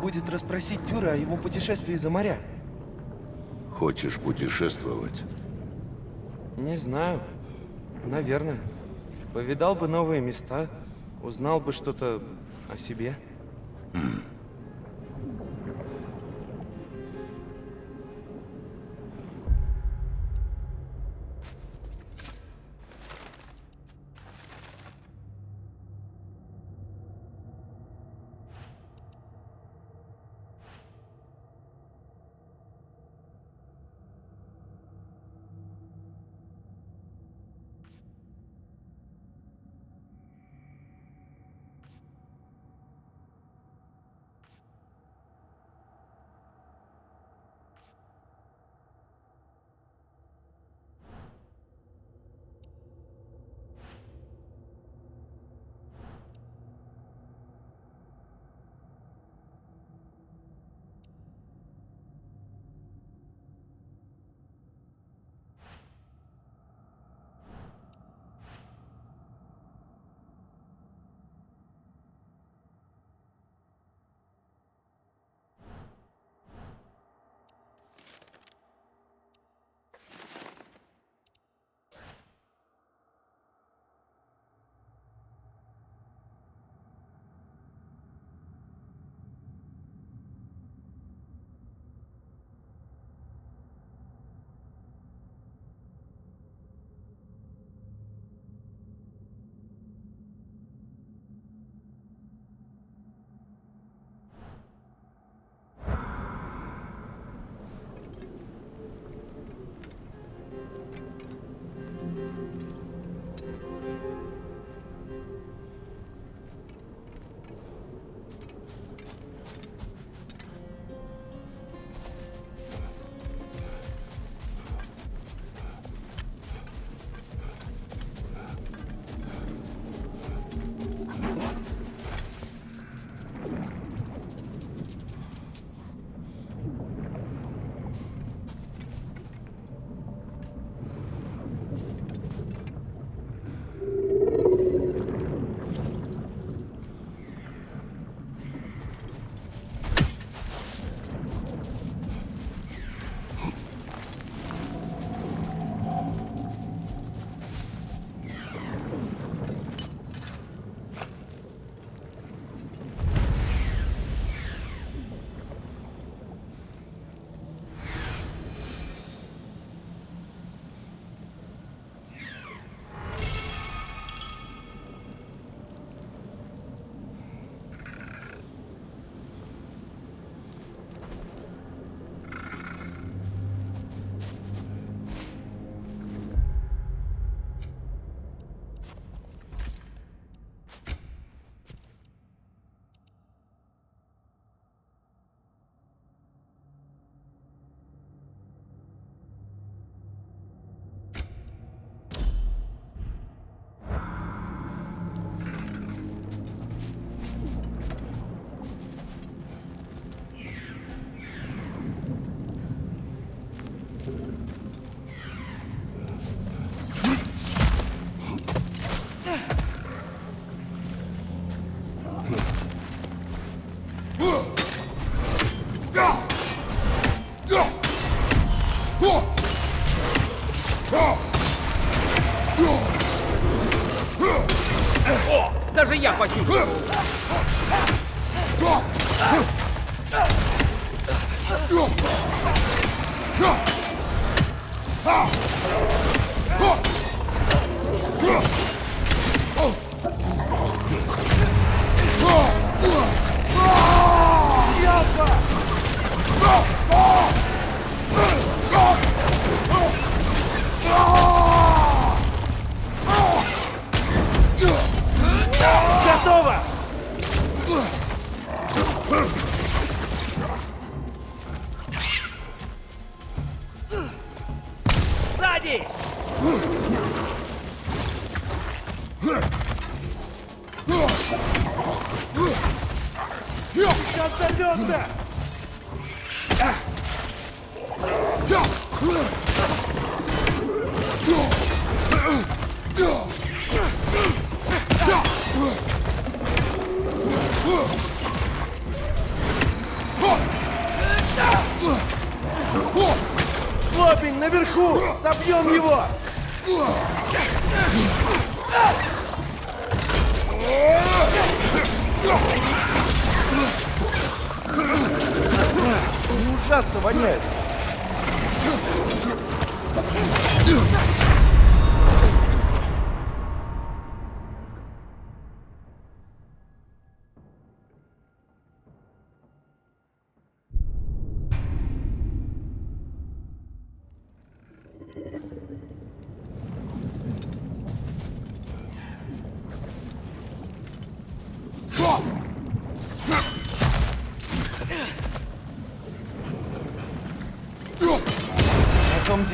будет расспросить Тюра о его путешествии за моря. Хочешь путешествовать? Не знаю. Наверное. Повидал бы новые места, узнал бы что-то о себе. 이야 기.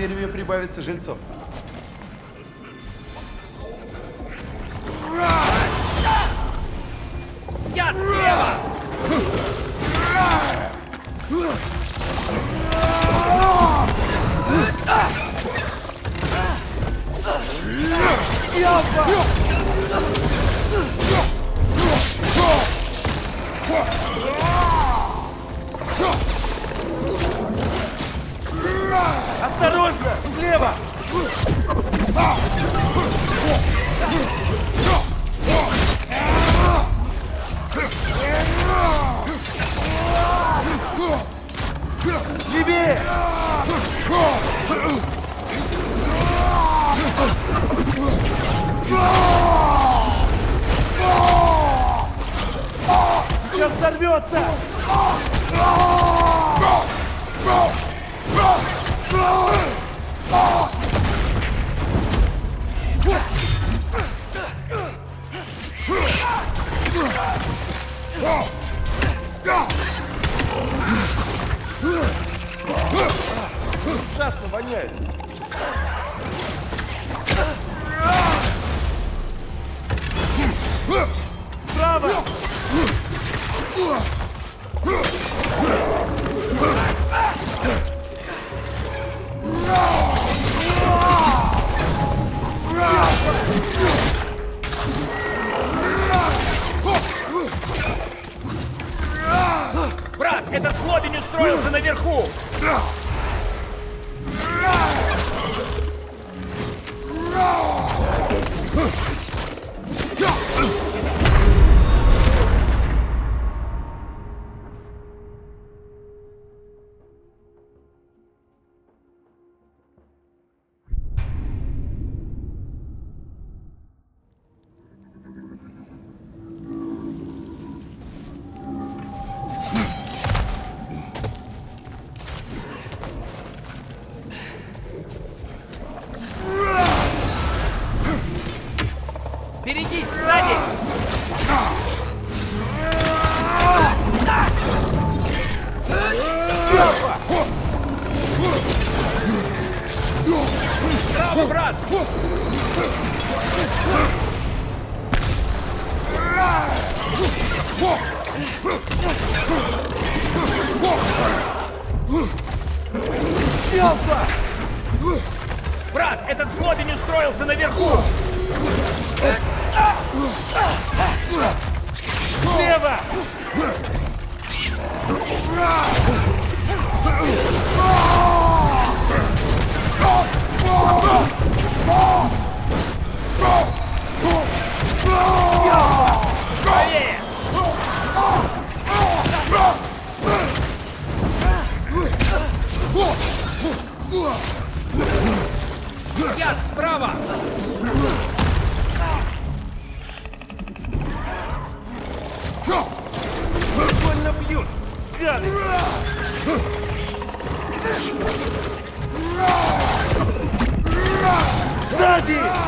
Дереве прибавится жильцов. Брат, этот злобень устроился наверху! Сзади!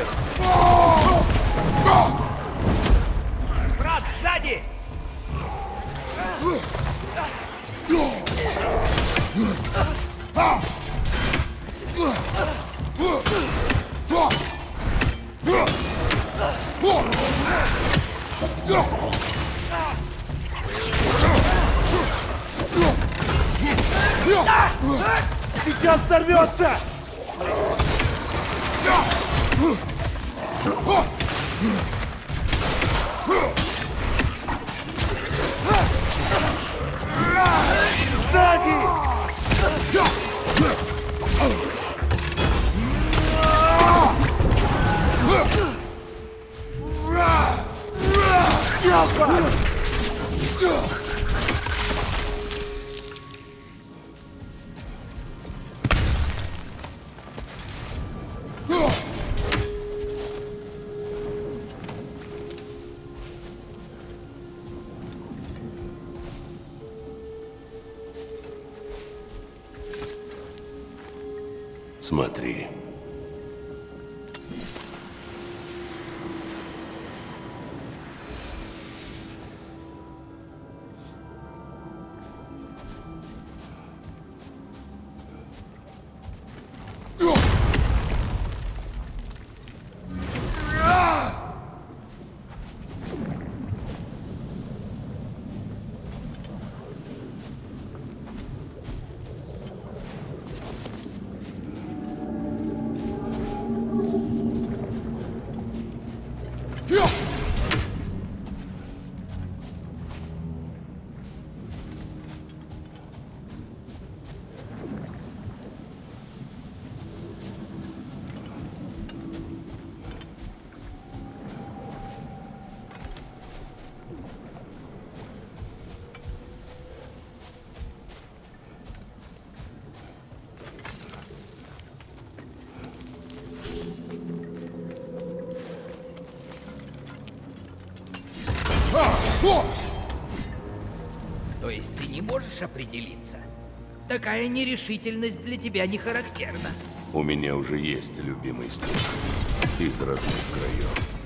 Воняют! Брат, сзади! Сейчас сорвется! Сзади! Смотри. Можешь определиться? Такая нерешительность для тебя не характерна. У меня уже есть любимый стиль. Из родных краев.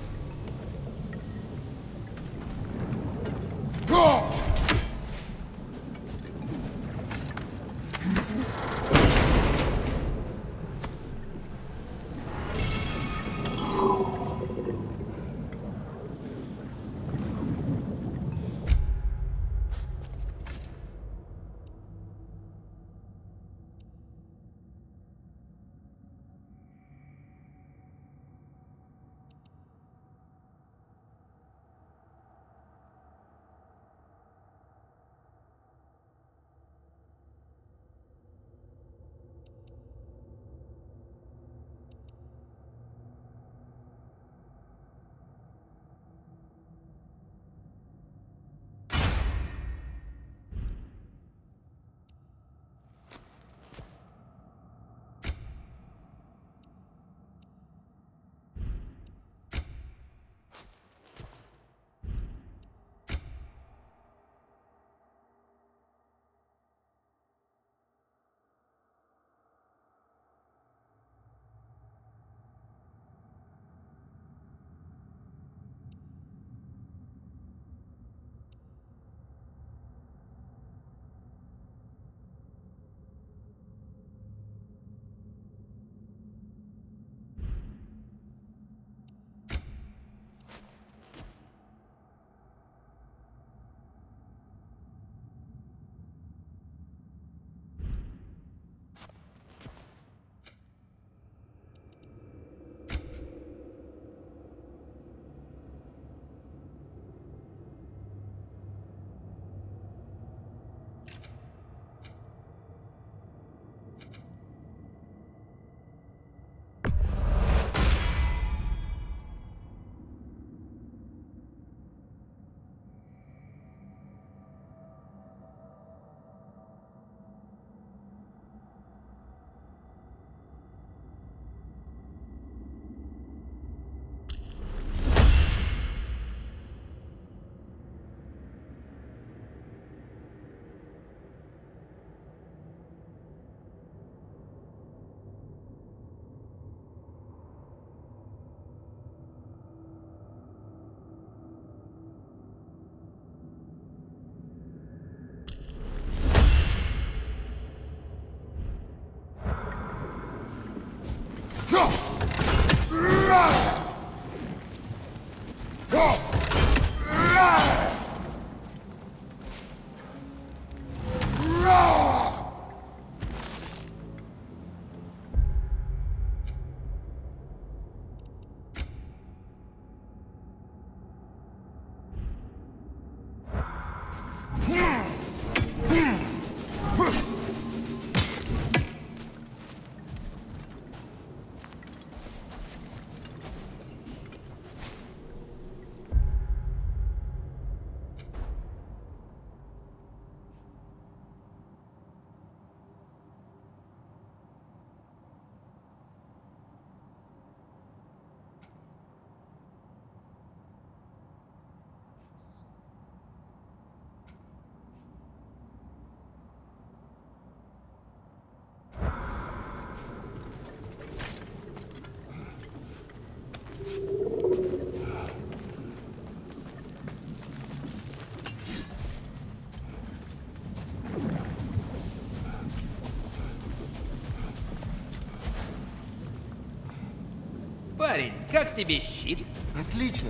Как тебе щит? Отлично.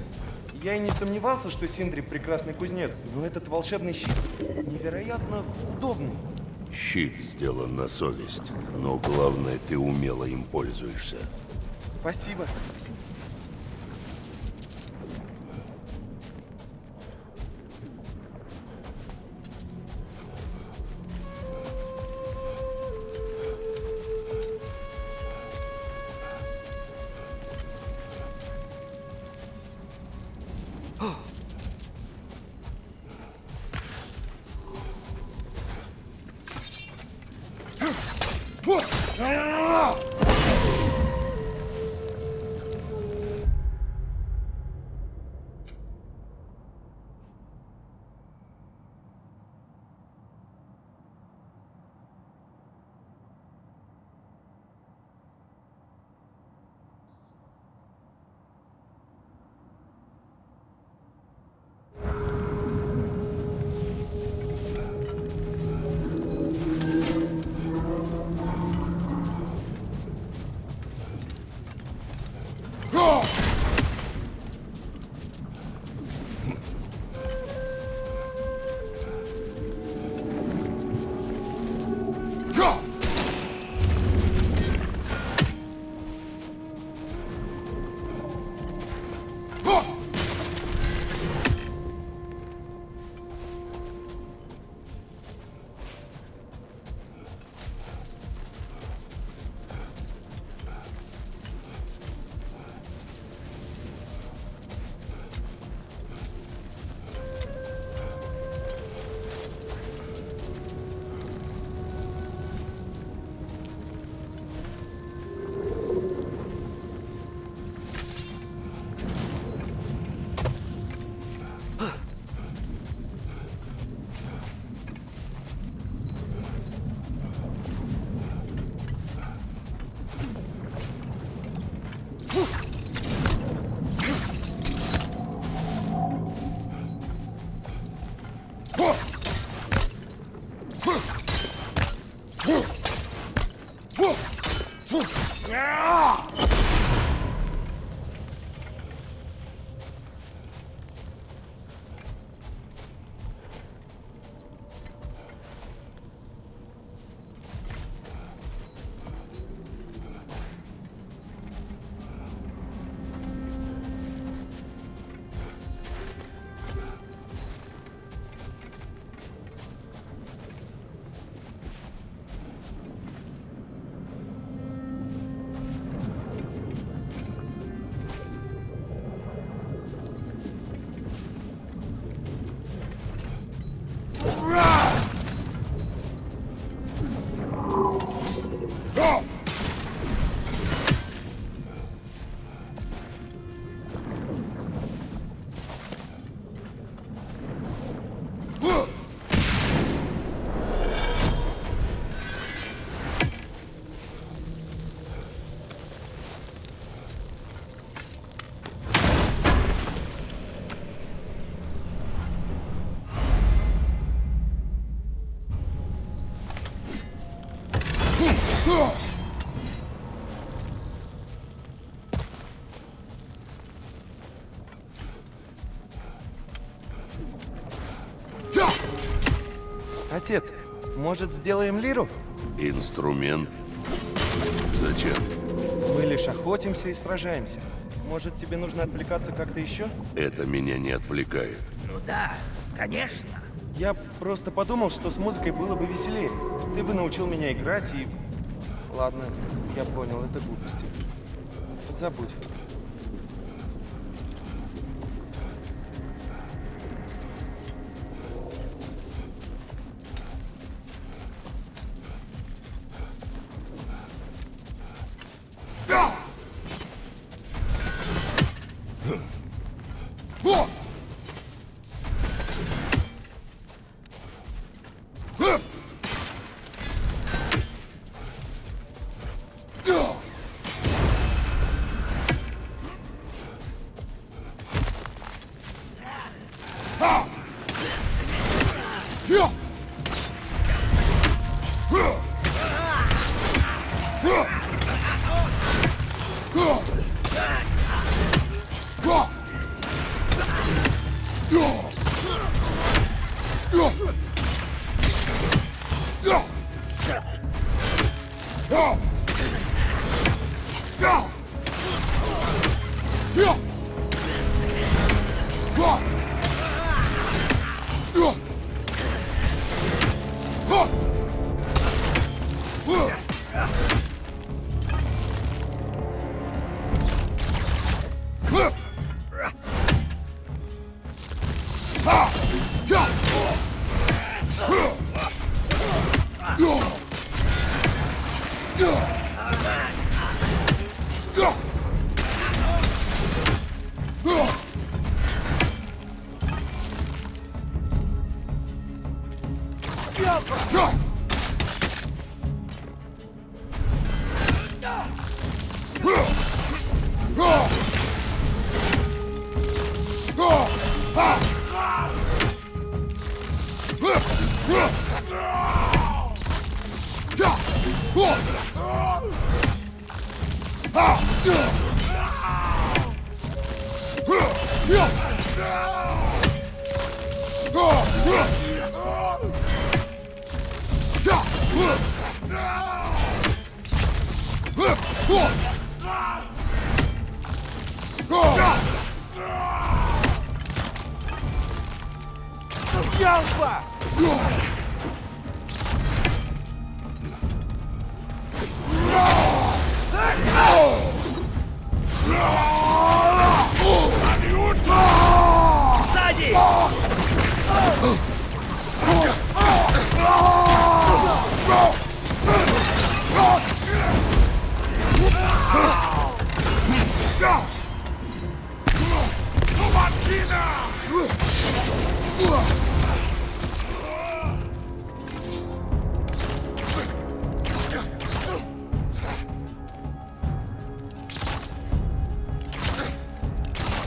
Я и не сомневался, что Синдри прекрасный кузнец, но этот волшебный щит невероятно удобный. Щит сделан на совесть, но главное, ты умело им пользуешься. Спасибо. Отец, может, сделаем лиру? Инструмент? Зачем? Мы лишь охотимся и сражаемся. Может, тебе нужно отвлекаться как-то еще? Это меня не отвлекает. Ну да, конечно. Я просто подумал, что с музыкой было бы веселее. Ты бы научил меня играть и... Ладно, я понял, это глупости. Забудь.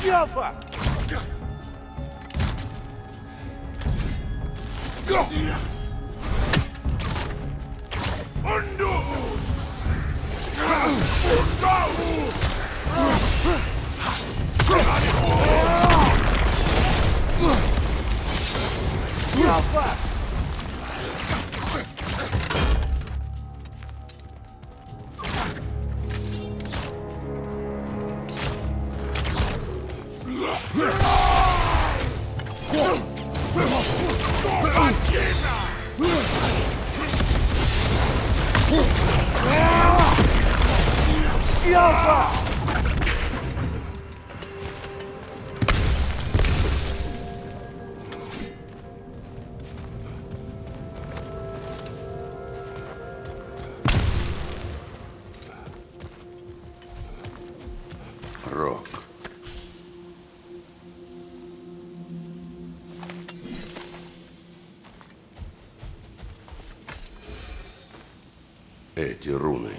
Schafa! Go! Undo! Undo! Эти руны.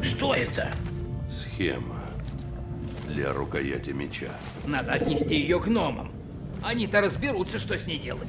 Что это? Схема для рукояти меча. Надо отнести ее гномам. Они-то разберутся, что с ней делать.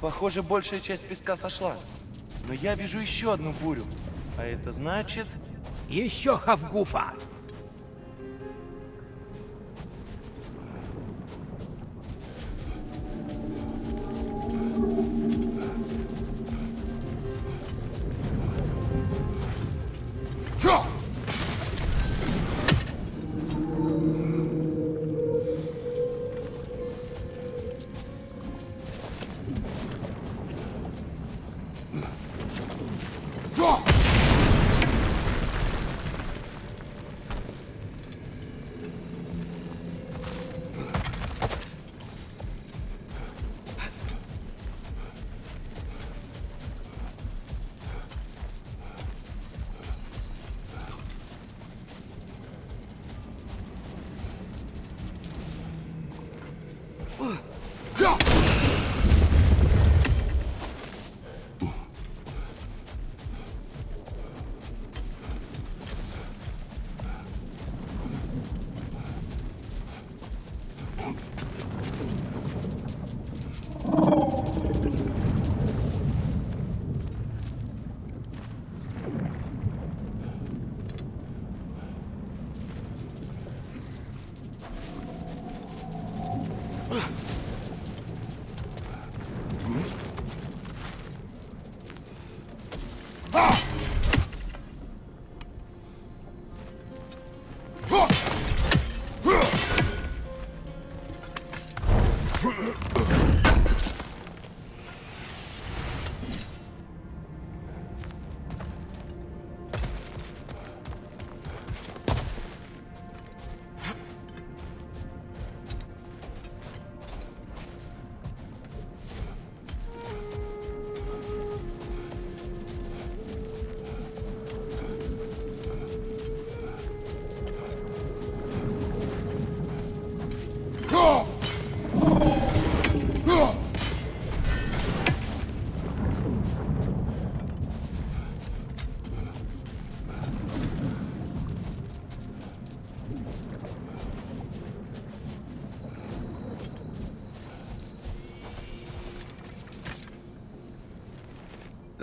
Похоже, большая часть песка сошла. Но я вижу еще одну бурю. А это значит... Еще Хавгуфа!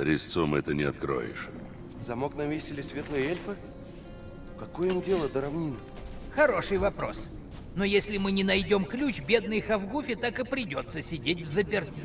Резцом это не откроешь. Замок навесили светлые эльфы? Какое им дело до равнины? Хороший вопрос. Но если мы не найдем ключ, бедной Хавгуфе так и придется сидеть в заперти.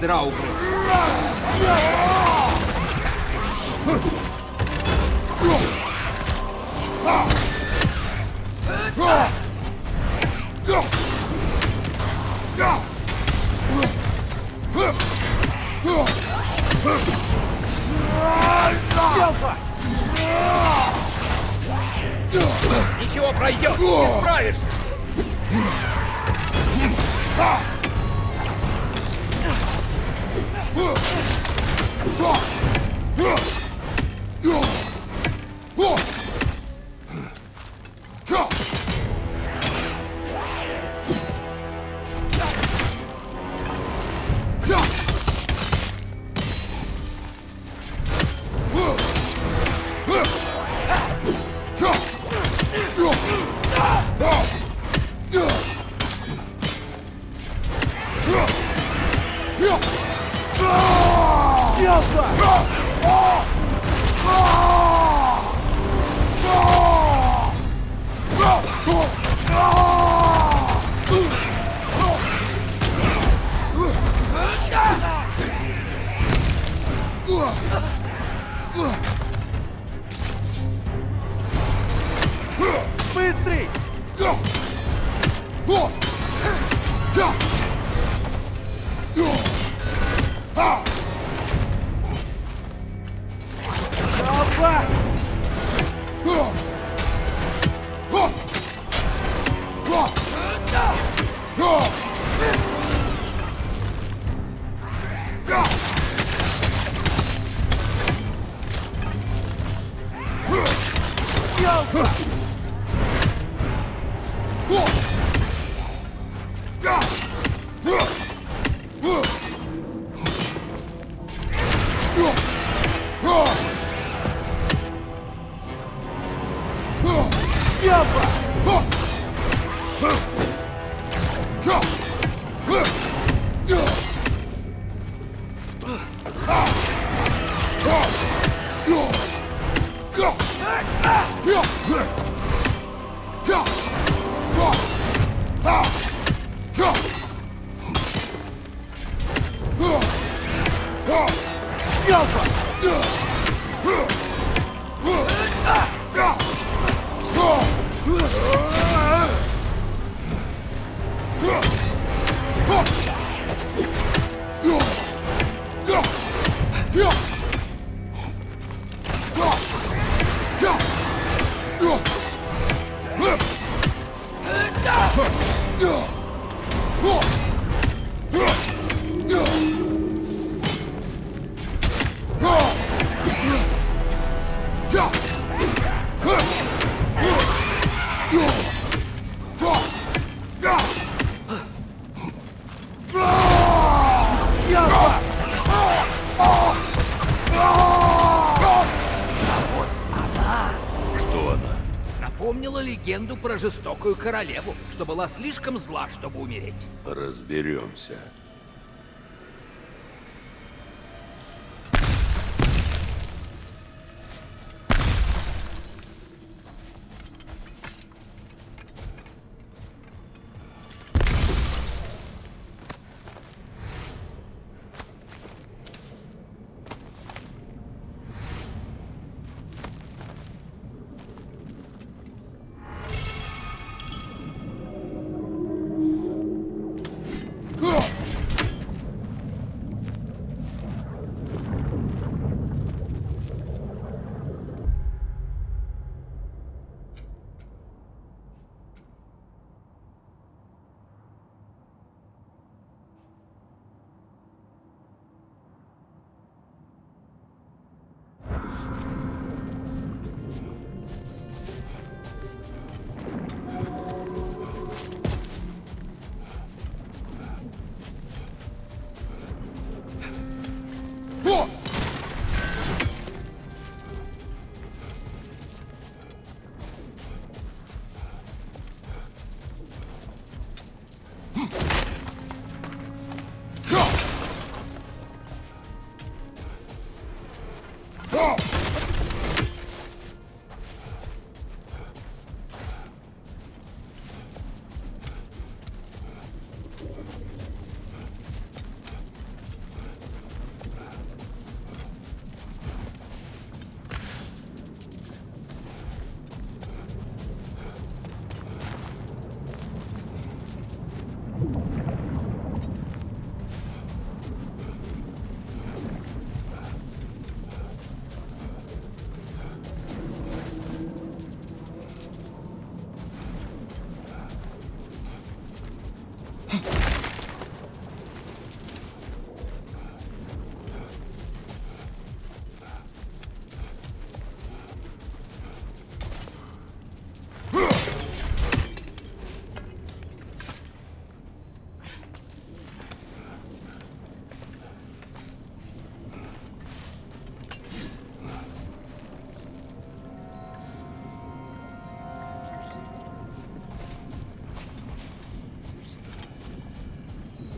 Драугры. Ничего пройдет, ты справишься. Rock! Легенду про жестокую королеву, что была слишком зла, чтобы умереть. Разберемся.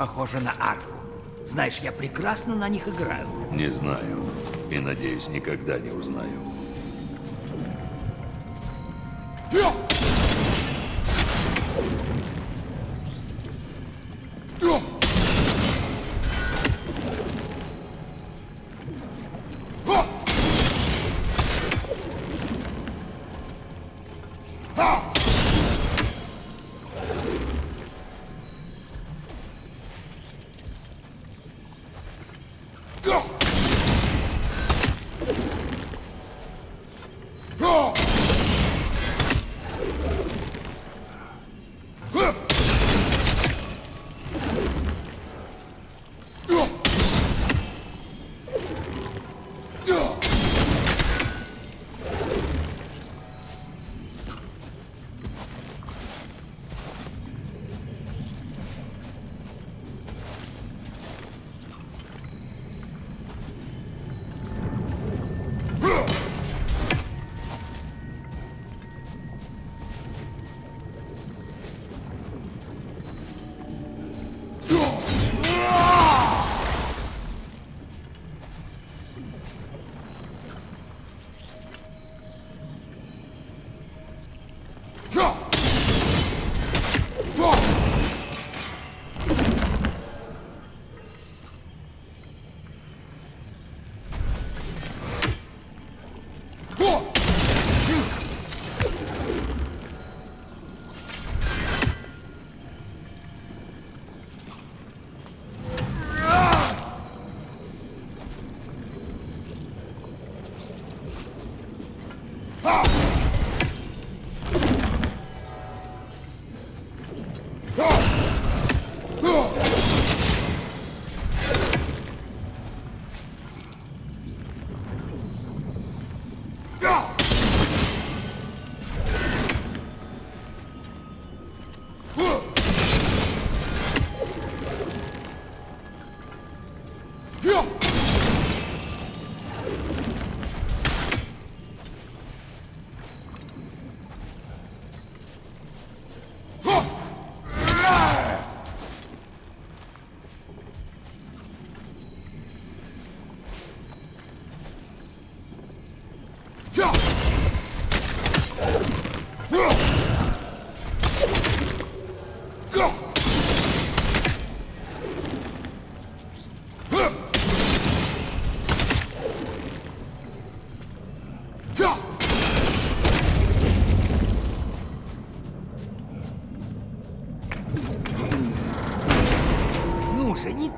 Похоже на арфу. Знаешь, я прекрасно на них играю. Не знаю. И, надеюсь, никогда не узнаю.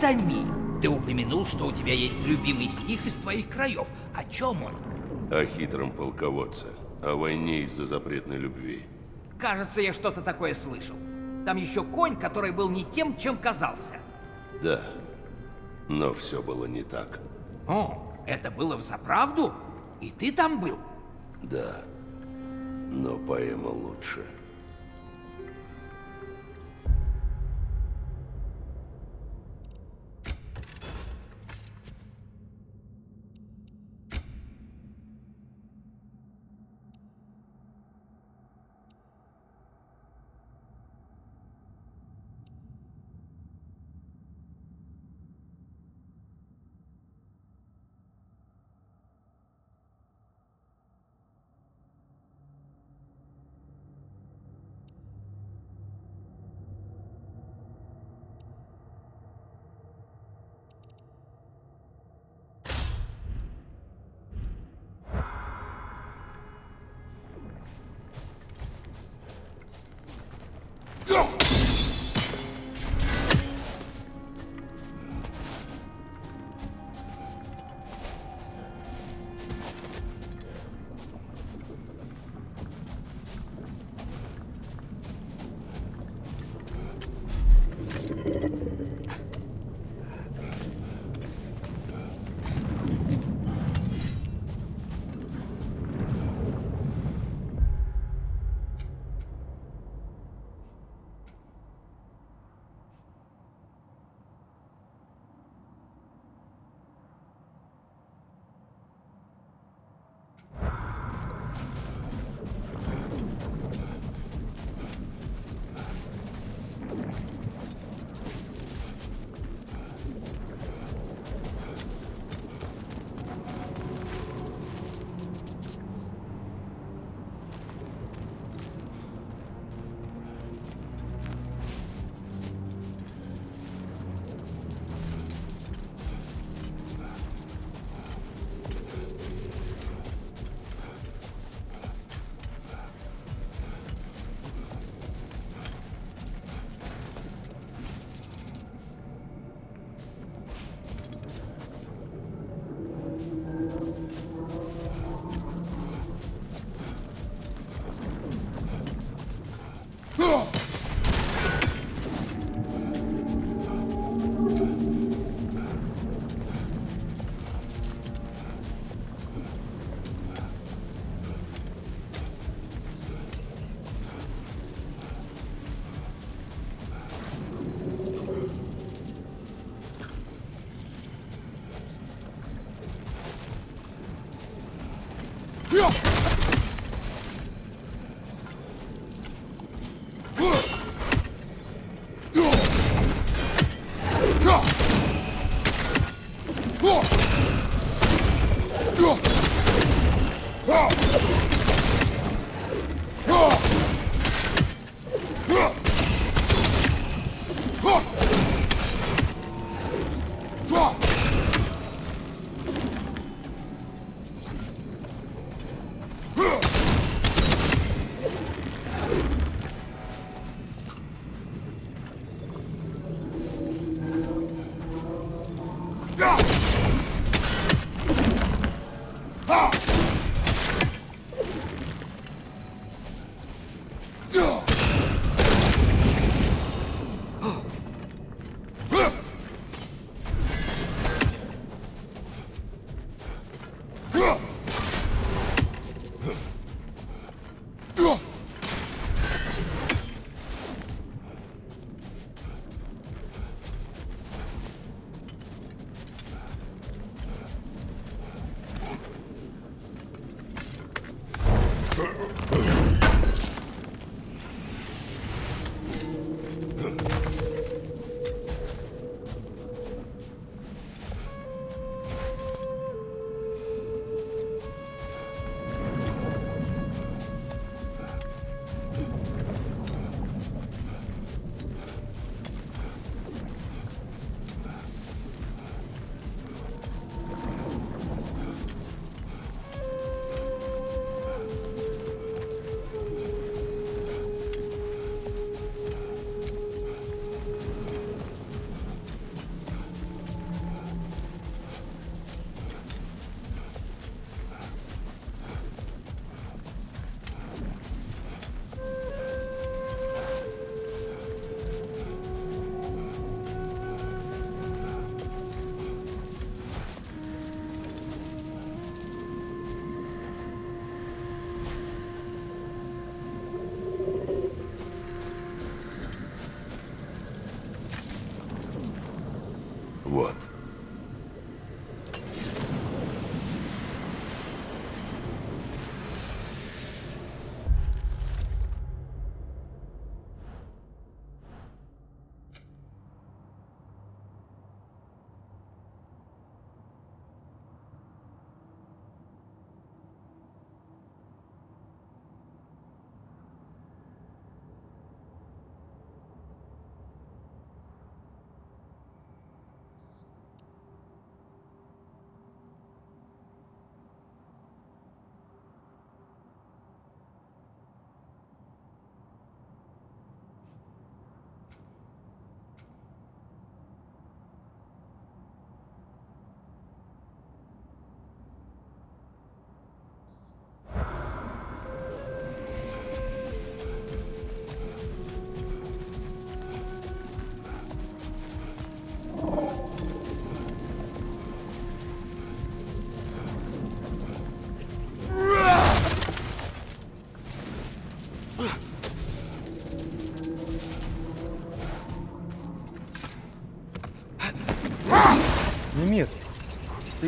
Томи. Ты упомянул, что у тебя есть любимый стих из твоих краев. О чем он? О хитром полководце, о войне из-за запретной любви. Кажется, я что-то такое слышал. Там еще конь, который был не тем, чем казался. Да, но все было не так. О, это было в заправду? И ты там был? Да, но поэма лучше.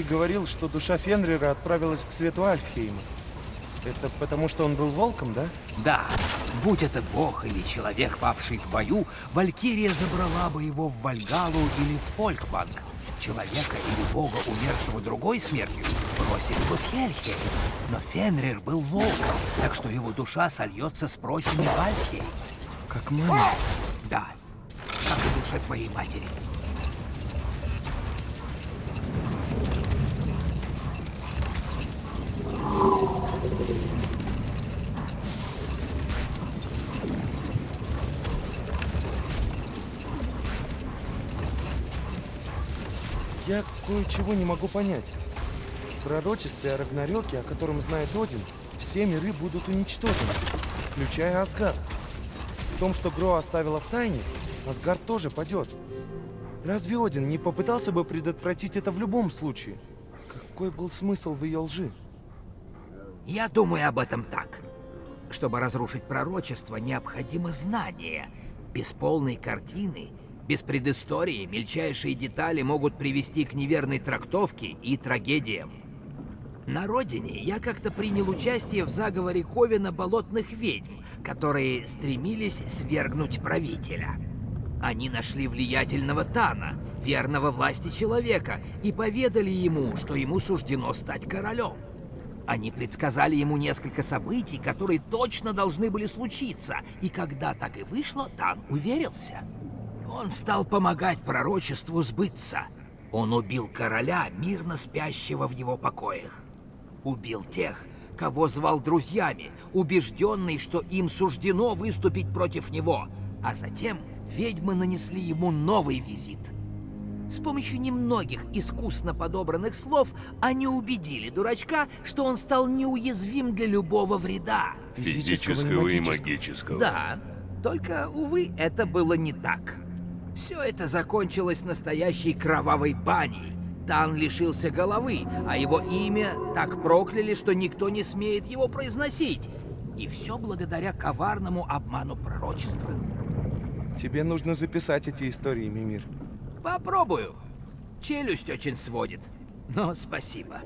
Говорил, что душа Фенрира отправилась к свету Альфхейма. Это потому, что он был волком, да? Да, будь это бог или человек, павший в бою, Валькирия забрала бы его в Вальгалу или в Фолькванг. Человека или бога, умершего другой смертью, бросили бы в Хельхейм. Но Фенрир был волком, так что его душа сольется с прочими в Альфхейм. Как мама. Да, как и душа твоей матери. Я кое-чего не могу понять. В пророчестве о Рагнарёке, о котором знает Один, все миры будут уничтожены, включая Асгард. В том, что Гро оставила в тайне, Асгард тоже падет. Разве Один не попытался бы предотвратить это в любом случае? Какой был смысл в ее лжи? Я думаю об этом так. Чтобы разрушить пророчество, необходимо знание. Без полной картины, без предыстории, мельчайшие детали могут привести к неверной трактовке и трагедиям. На родине я как-то принял участие в заговоре Ковина болотных ведьм, которые стремились свергнуть правителя. Они нашли влиятельного Тана, верного власти человека, и поведали ему, что ему суждено стать королем. Они предсказали ему несколько событий, которые точно должны были случиться, и когда так и вышло, Тан уверился. Он стал помогать пророчеству сбыться. Он убил короля, мирно спящего в его покоях. Убил тех, кого звал друзьями, убежденный, что им суждено выступить против него. А затем ведьмы нанесли ему новый визит. С помощью немногих искусно подобранных слов они убедили дурачка, что он стал неуязвим для любого вреда. Физического и магического. Да, только, увы, это было не так. Все это закончилось настоящей кровавой баней. Тан лишился головы, а его имя так прокляли, что никто не смеет его произносить. И все благодаря коварному обману пророчества. Тебе нужно записать эти истории, Мимир. Попробую. Челюсть очень сводит. Но спасибо.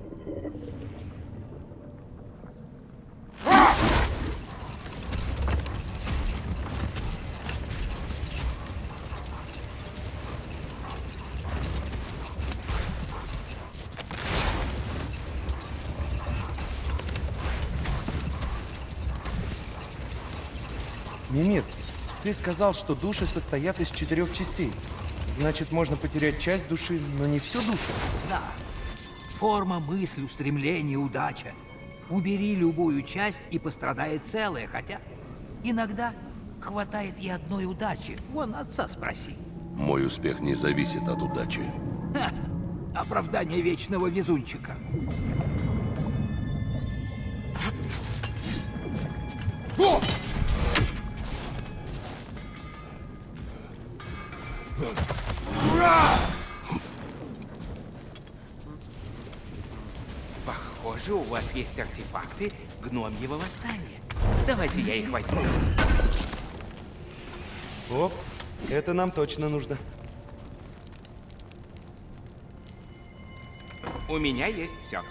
Мимир, ты сказал, что души состоят из четырех частей. Значит, можно потерять часть души, но не всю душу. Да. Форма, мысль, устремление, удача. Убери любую часть и пострадает целое, хотя иногда хватает и одной удачи. Вон отца спроси. Мой успех не зависит от удачи. Ха, оправдание вечного везунчика. Похоже, у вас есть артефакты гномьего восстания. Давайте я их возьму. Оп, это нам точно нужно. У меня есть все.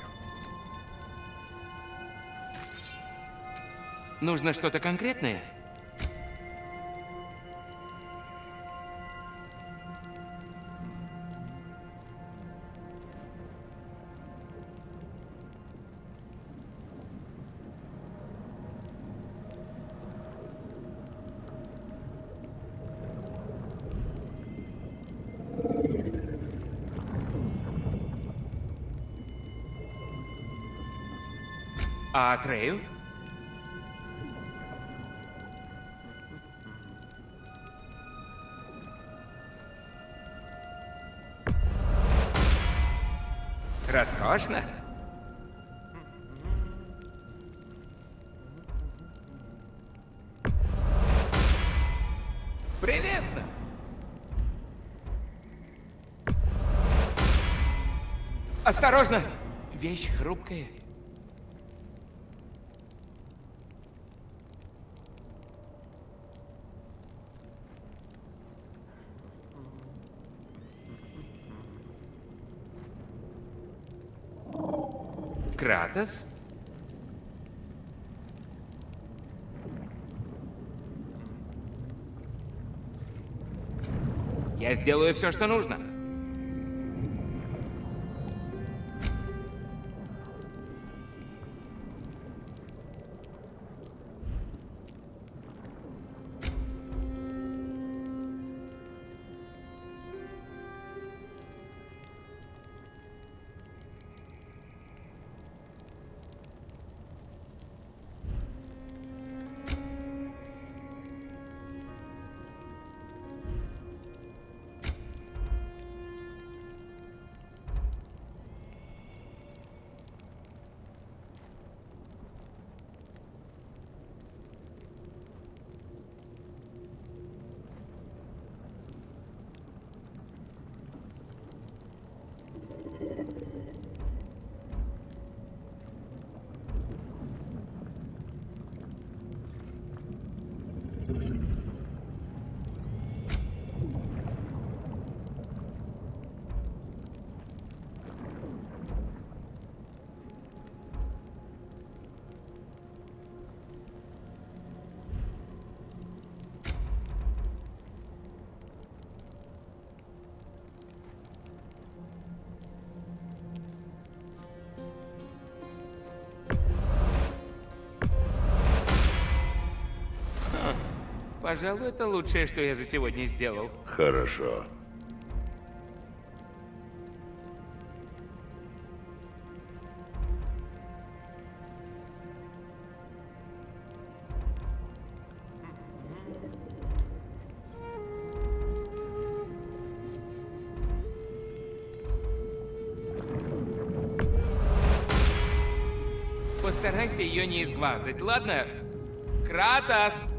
Нужно что-то конкретное? А Трею? Роскошно. Прелестно. Осторожно! Вещь хрупкая. Кратос? Я сделаю все, что нужно. Пожалуй, это лучшее, что я за сегодня сделал. Хорошо. Постарайся ее не изгваздать, ладно? Кратос!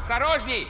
Осторожней!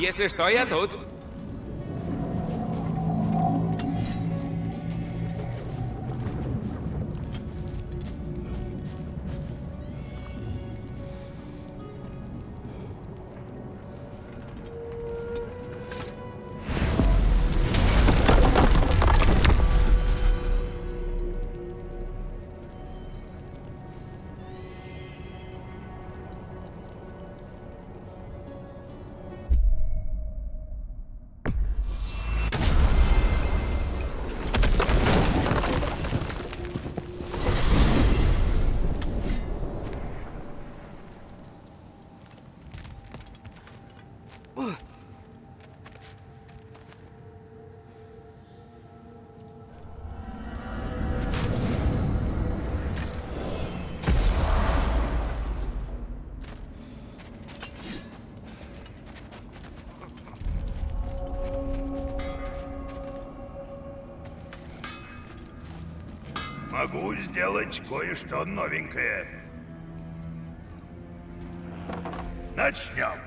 Если что, я тут. Могу сделать кое-что новенькое. Начнем.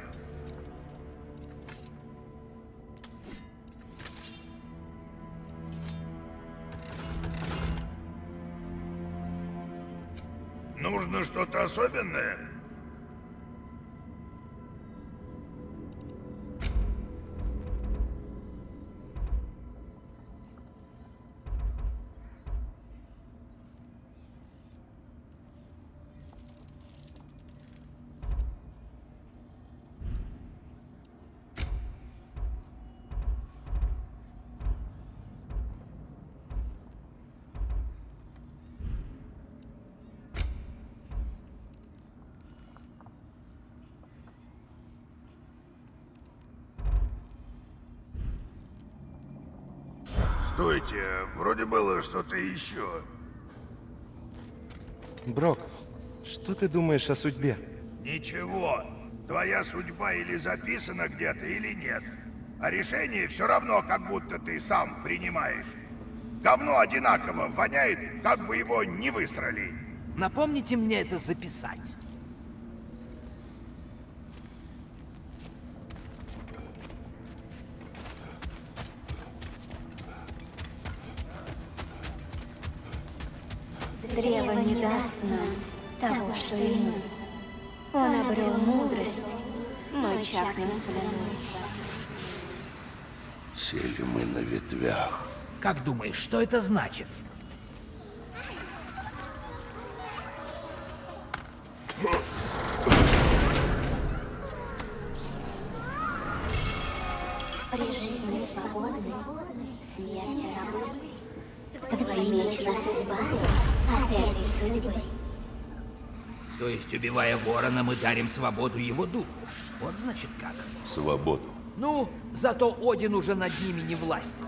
Нужно что-то особенное? Вроде было что-то еще. Брок, что ты думаешь о судьбе? Ничего. Твоя судьба или записана где-то, или нет. А решение все равно, как будто ты сам принимаешь. Говно одинаково воняет, как бы его не высрали. Напомните мне это записать. Древо не даст нам того, что ему. Он обрел мудрость, мой чахнем плену. Сели мы на ветвях. Как думаешь, что это значит? Убивая ворона, мы дарим свободу его духу. Вот значит как. Свободу. Ну, зато Один уже над ними не властен.